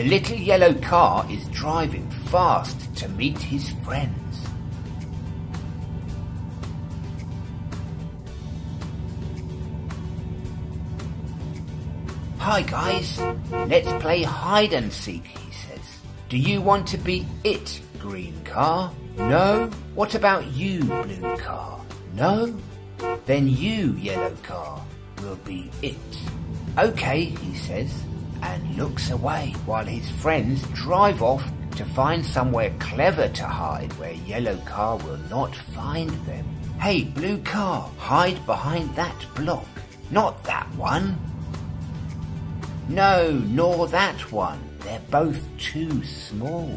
The little yellow car is driving fast to meet his friends. Hi guys, let's play hide and seek, he says. Do you want to be it, green car? No? What about you, blue car? No? Then you, yellow car, will be it. Okay, he says, and looks away while his friends drive off to find somewhere clever to hide where yellow car will not find them. Hey, blue car, hide behind that block. Not that one. No, nor that one. They're both too small.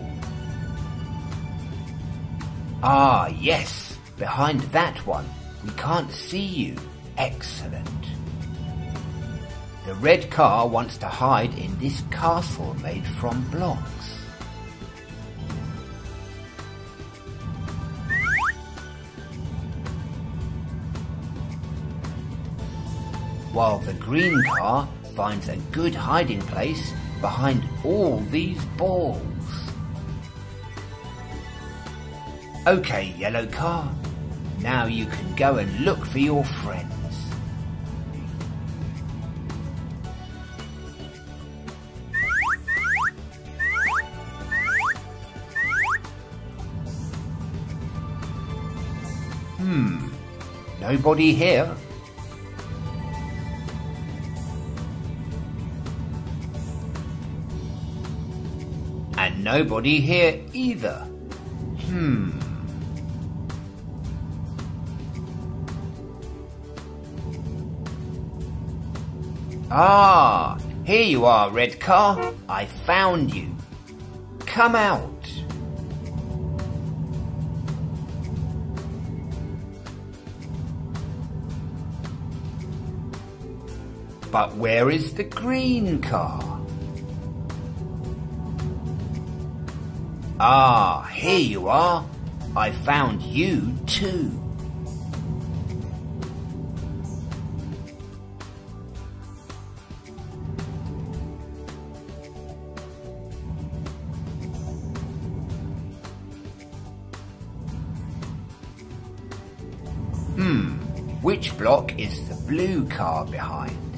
Ah, yes, behind that one. We can't see you. Excellent. The red car wants to hide in this castle made from blocks. While the green car finds a good hiding place behind all these balls. Okay, yellow car. Now you can go and look for your friends. Hmm, nobody here. And nobody here either. Hmm. Ah, here you are, Red Car. I found you. Come out. But where is the green car? Ah, here you are. I found you too. Hmm, which block is the blue car behind?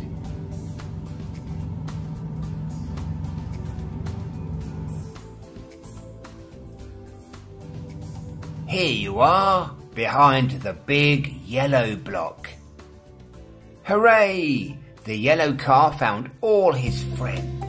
Here you are, behind the big yellow block. Hooray! The yellow car found all his friends.